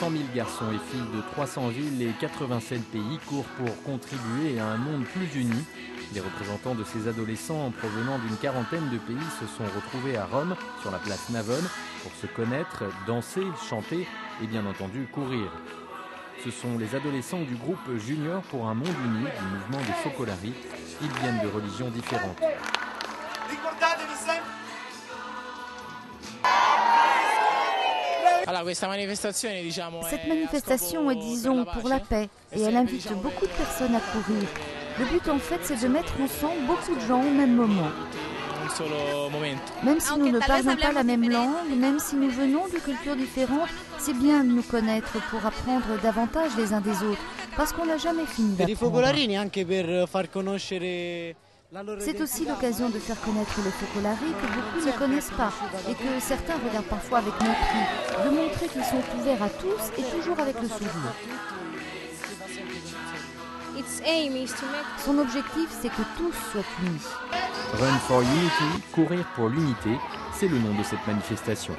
100 000 garçons et filles de 300 villes et 87 pays courent pour contribuer à un monde plus uni. Les représentants de ces adolescents provenant d'une quarantaine de pays se sont retrouvés à Rome, sur la place Navone, pour se connaître, danser, chanter et bien entendu courir. Ce sont les adolescents du groupe Junior pour un monde uni du mouvement des Focolari. Ils viennent de religions différentes. Cette manifestation est, disons, pour la paix et elle invite beaucoup de personnes à courir. Le but, en fait, c'est de mettre ensemble beaucoup de gens au même moment. Même si nous ne parlons pas la même langue, même si nous venons de cultures différentes, c'est bien de nous connaître pour apprendre davantage les uns des autres, parce qu'on n'a jamais fini d'apprendre. C'est aussi l'occasion de faire connaître les focolari que beaucoup ne connaissent pas et que certains regardent parfois avec mépris, de montrer qu'ils sont ouverts à tous et toujours avec le sourire. Son objectif, c'est que tous soient unis. Run for Unity, courir pour l'unité, c'est le nom de cette manifestation.